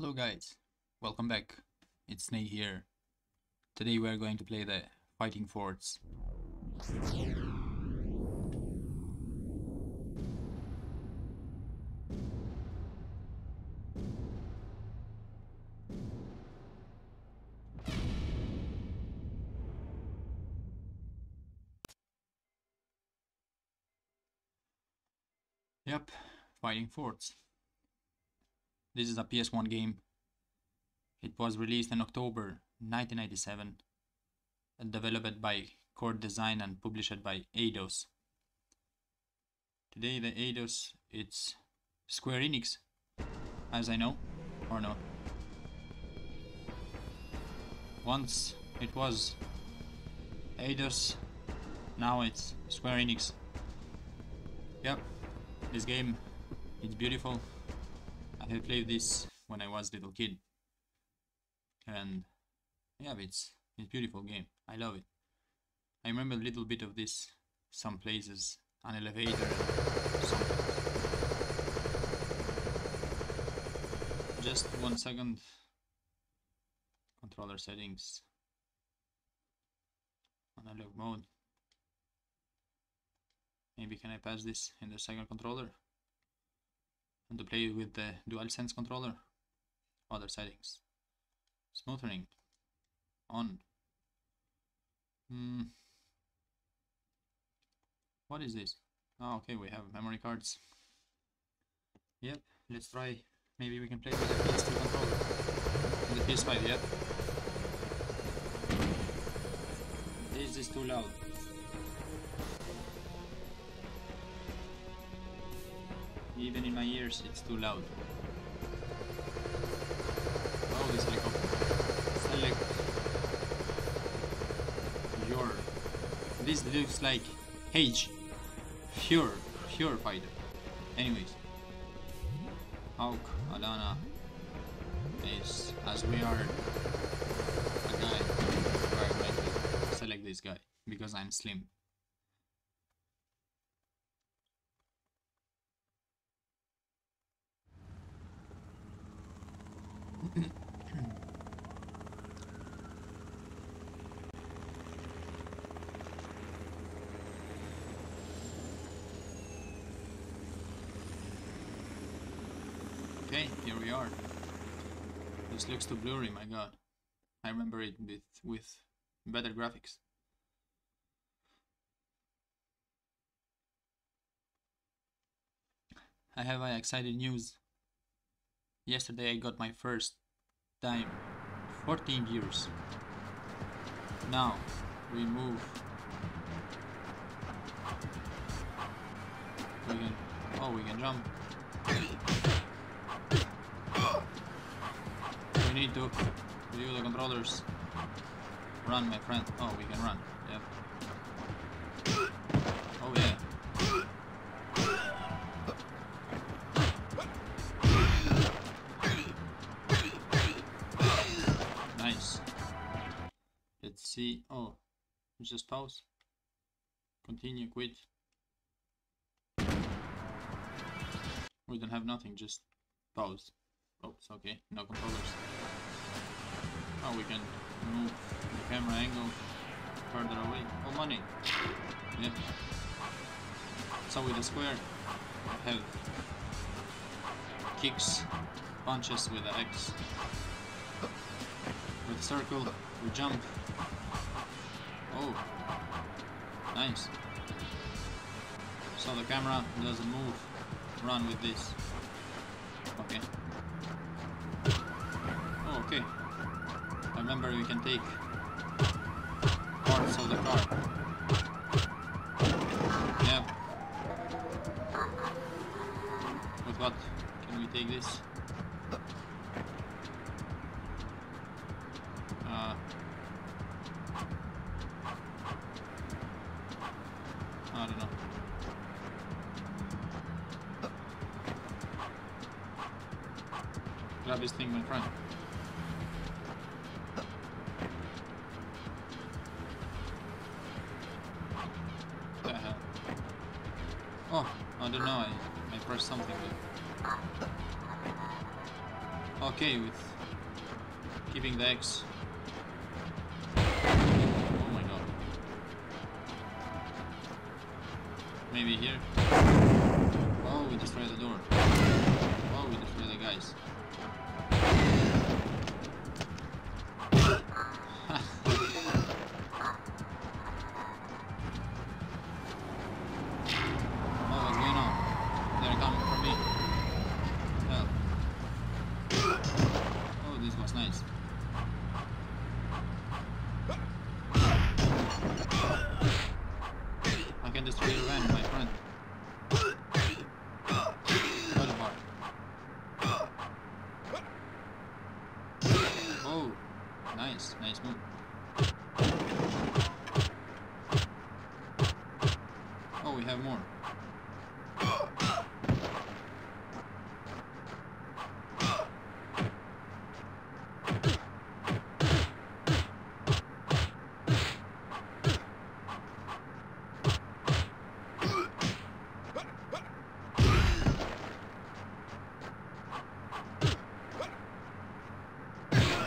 Hello guys, welcome back. It's Snake here. Today we are going to play the Fighting Force. Yep, Fighting Force. This is a PS1 game. It was released in October 1997 and developed by Core Design and published by Eidos. Today the Eidos it's Square Enix, as I know, or not. Once it was Eidos, now it's Square Enix. Yep, this game, it's beautiful. I played this when I was little kid. And yeah, it's it's beautiful game. I love it. I remember a little bit of this, some places, an elevator. Just one second. Controller settings. Analog mode. Maybe can I pass this in the second controller? And to play with the DualSense controller. Other settings. Smoothering. On. Hmm. What is this? Oh, okay, we have memory cards. Yep, let's try. Maybe we can play with the PS2 controller. And the PS5, yep. This is too loud. Even in my ears, it's too loud. Oh, this helicopter. Select your. This looks like H. Pure, pure fighter. Anyways, Hawk, Alana is as we are a guy. Going to select this guy because I'm slim. Okay, here we are. This looks too blurry, my god. I remember it with, with better graphics. I have exciting news. Yesterday I got my first time 14 years. Now we move. We can oh we can jump. We need to view the controllers. Run my friend. Oh we can run. Yep. Oh yeah. Just pause. Continue, quit. We don't have nothing, just pause. Oops, okay, no controllers. Oh, we can move the camera angle further away. Oh, money. Yep. So with the square, have kicks, punches with the X. With the circle, we jump. Oh, nice. So the camera doesn't move. Run with this. Okay. Oh, okay. Remember, we can take parts of the car. Yeah. With what can we take this? This thing, my friend. The hell? Oh, I don't know. I, I pressed something. Okay with keeping the X. nice, nice move. Oh, we have more.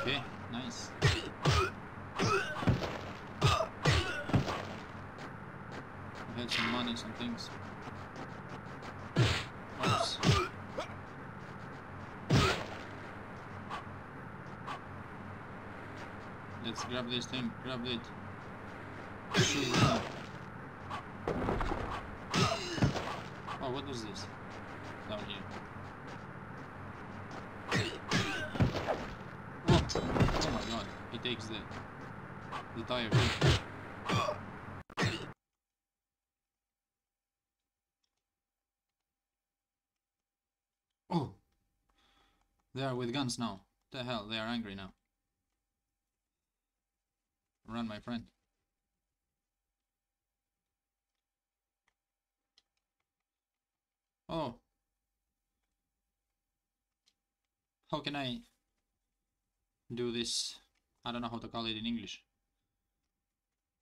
Okay, nice. We had some money, some things. Oops. Let's grab this thing, grab it. Oh, what was this? Down here. Oh, oh my god, he takes the the tire. Oh, they are with guns now. The hell, they are angry now. Run, my friend. Oh. How can I do this? I don't know how to call it in English.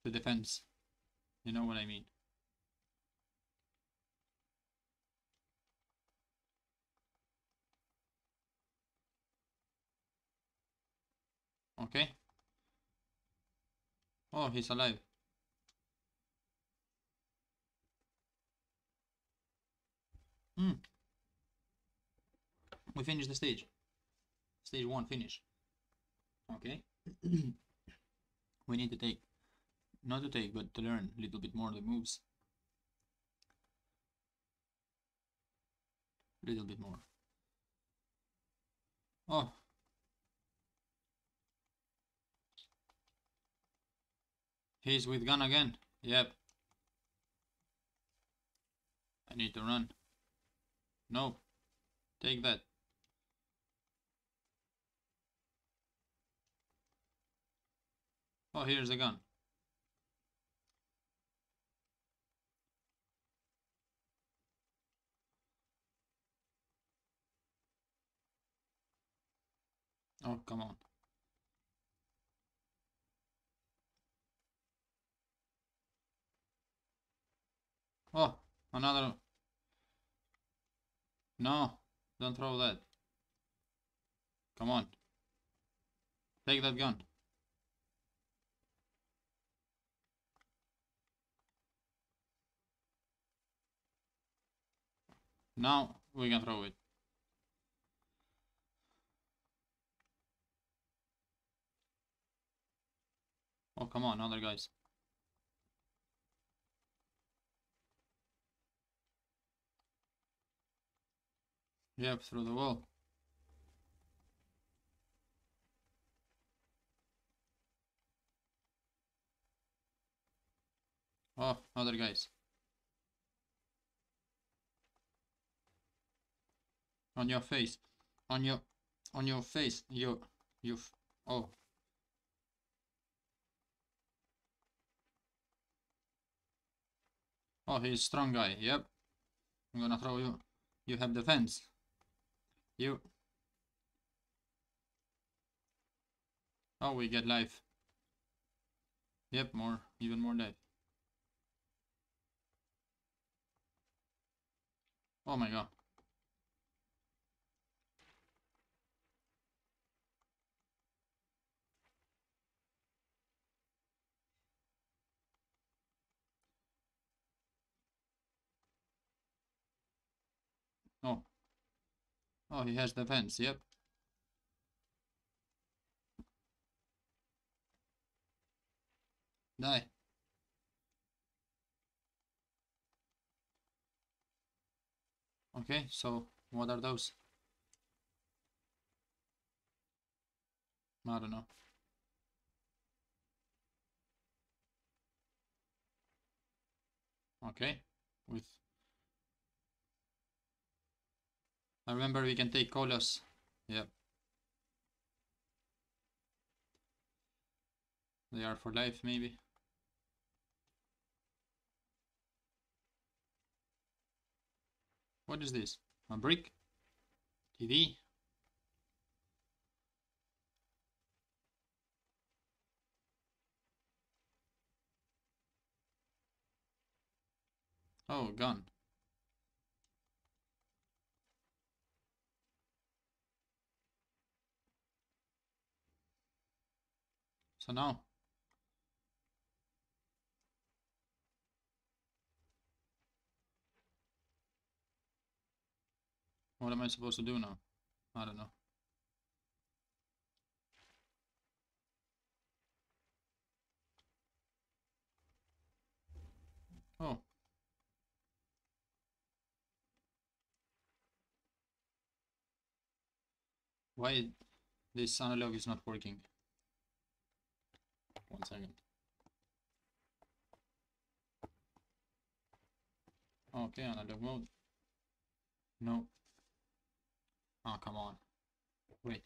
The defense. You know what I mean. Okay. Oh, he's alive. Hmm. We finished the stage. Stage one finish. Okay. we need to take, not to take, but to learn a little bit more the moves. A little bit more. Oh. He's with gun again. Yep. I need to run. No. Take that. Oh, here's the gun. Oh, come on. Oh, another. No, don't throw that. Come on. Take that gun. Now we can throw it. Oh, come on, other guys. Yep, through the wall. Oh, other guys. On your face. On your on your face. You you oh. Oh, he's strong guy. Yep. I'm gonna throw you. You have defense. You. Oh, we get life. Yep, more, even more life. Oh my god. Oh, he has defense, yep. Die. Okay, so what are those? I don't know. Okay, with I remember we can take Kolos. Yep. They are for life, maybe. What is this? A brick? TV? Oh, gun. So now. What am I supposed to do now? I don't know. Oh. Why this analog is not working? One second. Okay, another mode. No. Oh, come on. Wait.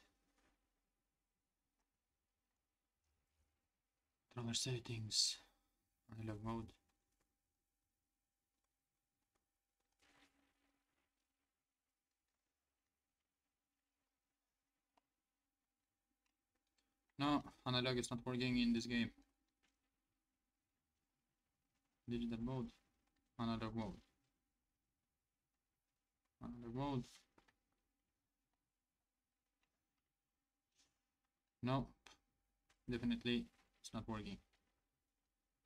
Controller settings. Analog mode. No, analog is not working in this game. Digital mode. Analog mode. Analog mode. Nope. Definitely it's not working.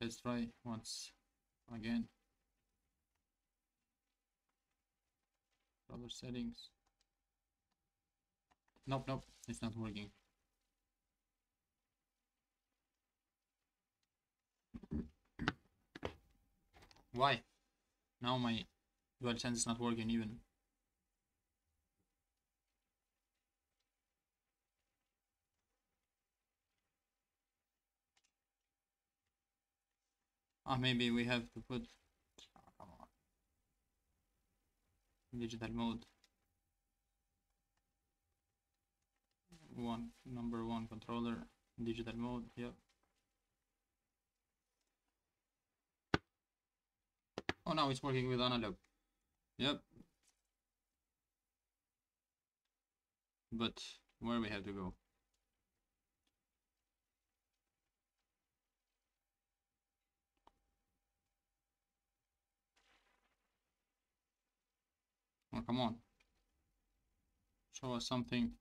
Let's try once again. Other settings. Nope, nope, it's not working. Why? Now my dual DualSense is not working even. Ah, maybe we have to put oh, come on. digital mode. One number one controller, digital mode, yep. Oh, now it's working with analog. Yep. But where we have to go? Oh, come on. Show us something.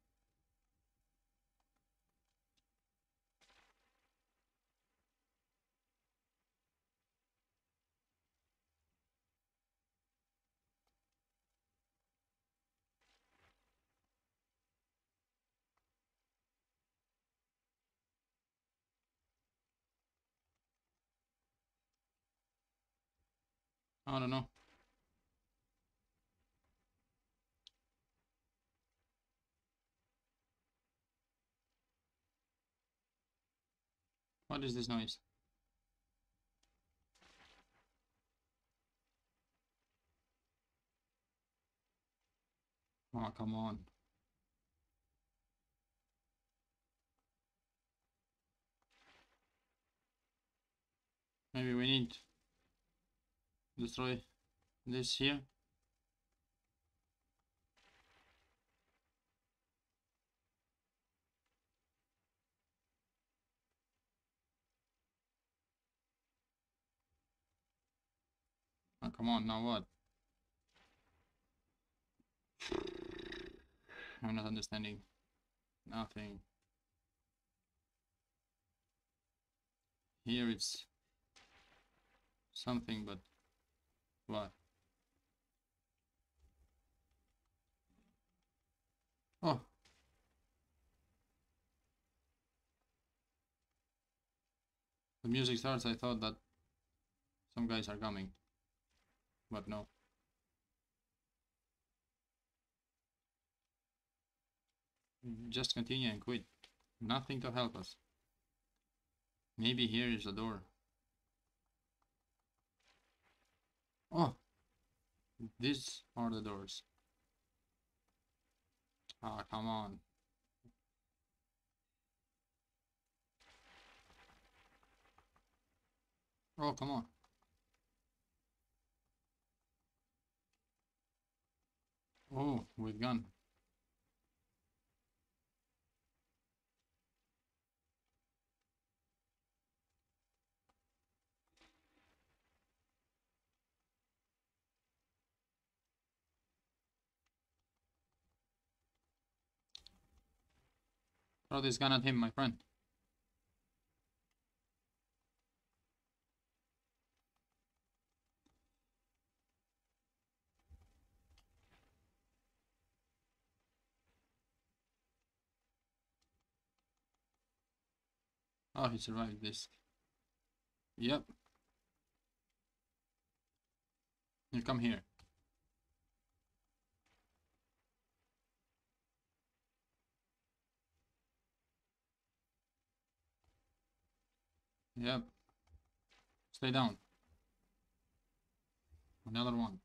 I don't know. What is this noise? Oh, come on. Maybe we need destroy this here. Oh, come on, now what? I'm not understanding. Nothing. Here it's something, but what? Oh. The music starts, I thought that some guys are coming. But no. Just continue and quit. Nothing to help us. Maybe here is the door. These are the doors. Ah, come on. Oh, come on. Oh, with gun. Throw this gun at him, my friend. Oh, he survived this. Yep. You come here. Yep. Stay down. Another one.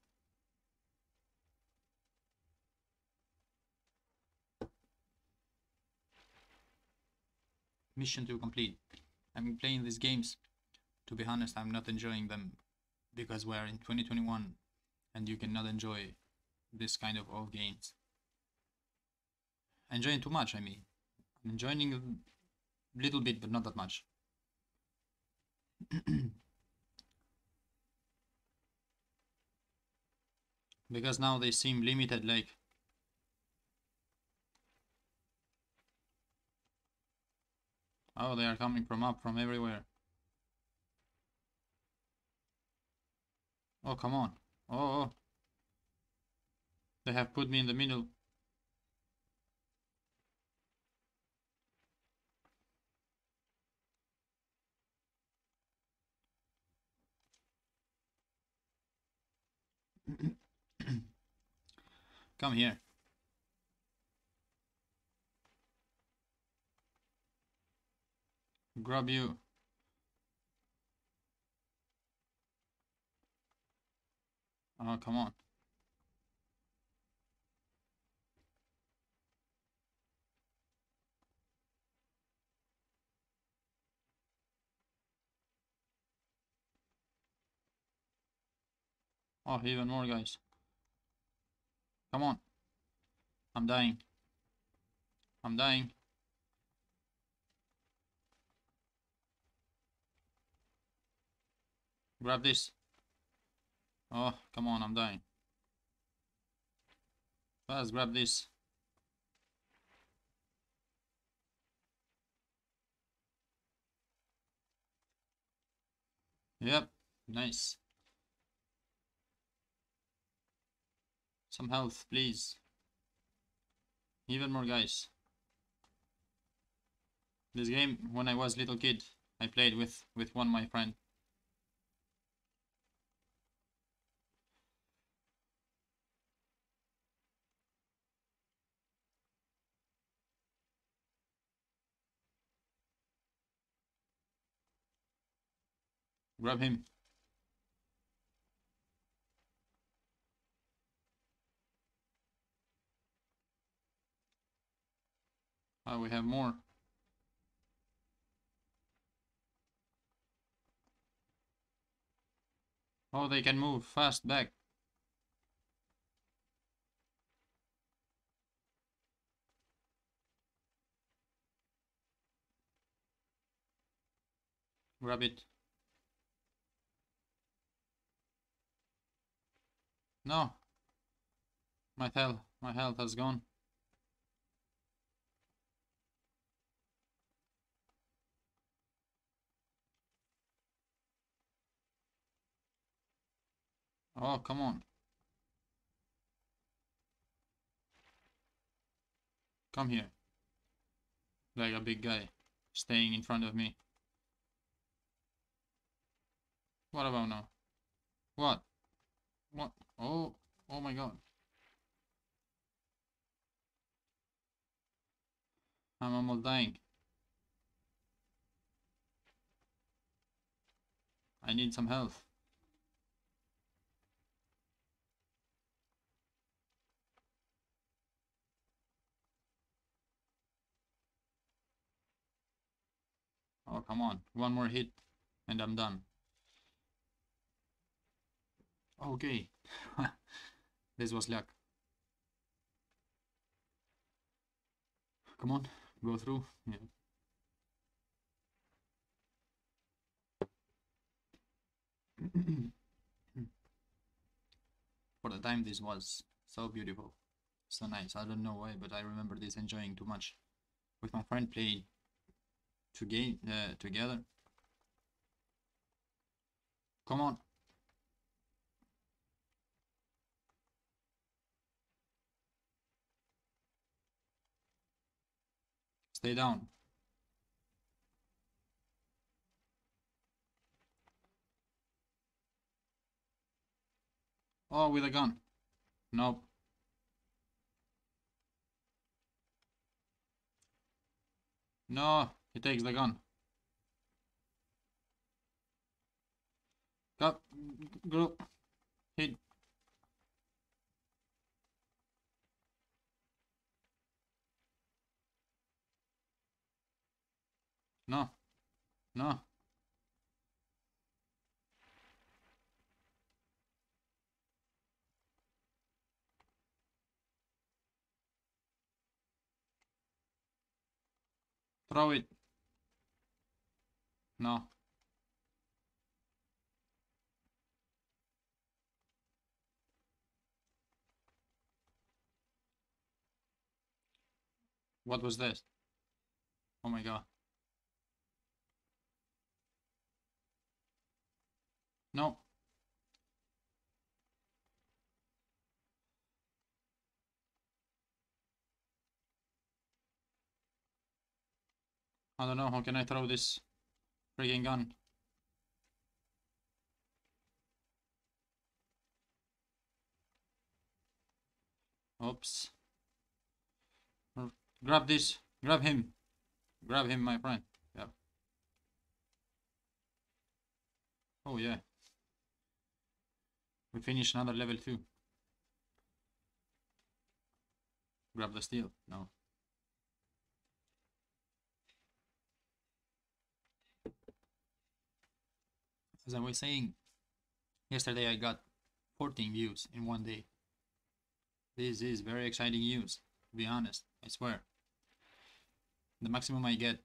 Mission to complete. I'm playing these games. To be honest, I'm not enjoying them because we're in 2021 and you cannot enjoy this kind of old games. Enjoying too much, I mean. I'm enjoying a little bit, but not that much. because now they seem limited like oh they are coming from up from everywhere. Oh come on. Oh, oh. they have put me in the middle Come here. Grab you. Oh, come on. Oh, even more guys. Come on. I'm dying. I'm dying. Grab this. Oh, come on, I'm dying. Fast, grab this. Yep, nice. Some health, please. Even more guys. This game, when I was little kid, I played with, with one my friend. Grab him. Oh, we have more. Oh, they can move fast back. Grab it. No. My health, my health has gone. Oh, come on. Come here. Like a big guy staying in front of me. What about now? What? What? Oh, oh my god. I'm almost dying. I need some health. Oh, come on. One more hit and I'm done. Okay. this was luck. Come on, go through. Yeah. For the time this was so beautiful. So nice. I don't know why, but I remember this enjoying too much. With my friend play to uh, together. Come on. Stay down. Oh, with a gun. Nope. No, he takes the gun. Go, group, hit. No, no. Throw it. No. What was this? Oh my god. No. I don't know, how can I throw this freaking gun? Oops. Grab this. Grab him. Grab him, my friend. Yeah. Oh, yeah. We finish another level 2. Grab the steel. No. As I was saying, yesterday I got 14 views in one day. This is very exciting news, to be honest, I swear. The maximum I get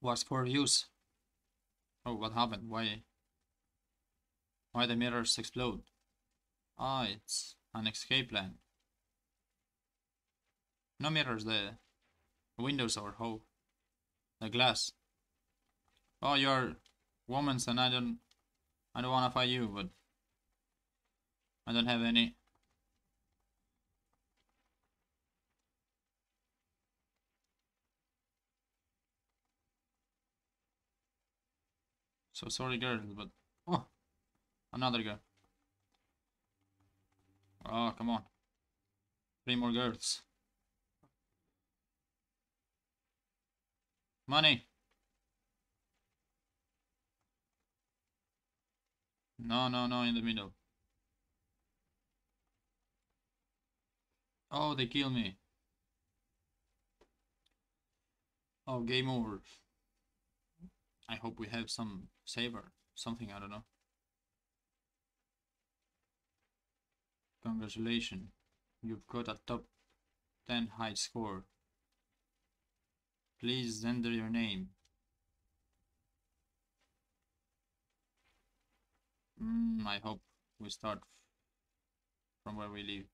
was 4 views. Oh, what happened? Why? Why the mirrors explode? Ah, it's an escape plan. No mirrors, the windows or how? The glass. Oh, you're woman, and I don't, I don't wanna fight you, but I don't have any. So sorry girls, but oh, another girl. Oh, come on. Three more girls. Money. No, no, no, in the middle. Oh, they kill me. Oh, game over. I hope we have some saver, something, I don't know. Congratulations, you've got a top 10 high score. Please enter your name. Mm, I hope we start from where we leave.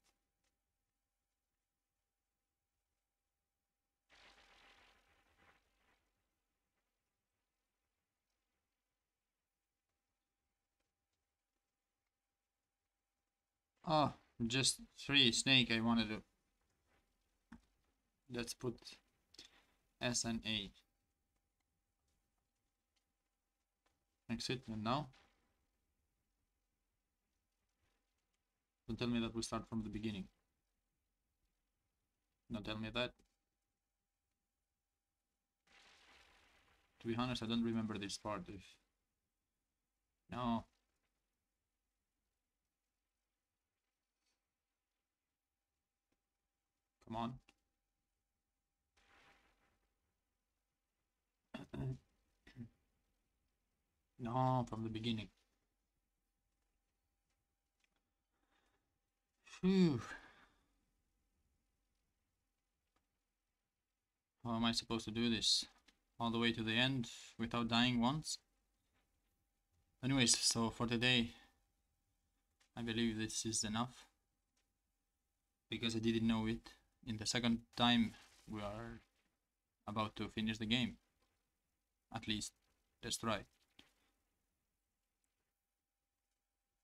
Oh, just three snake I wanted to. Let's put S and A. Exit, and now? Don't tell me that we start from the beginning. Don't tell me that. To be honest, I don't remember this part. If no, come on. no, from the beginning. Phew. How am I supposed to do this? All the way to the end without dying once? Anyways, so for today, I believe this is enough. Because I didn't know it. In the second time, we are about to finish the game. At least, let's try.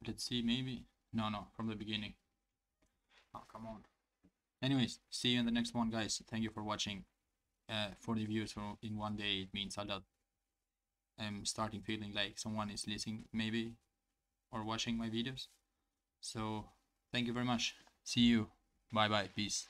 Let's see, maybe? No, no, from the beginning. Oh, come on. Anyways, see you in the next one, guys. Thank you for watching. Uh, 40 views in one day, it means a lot. I'm starting feeling like someone is listening, maybe, or watching my videos. So, thank you very much. See you. Bye bye. Peace.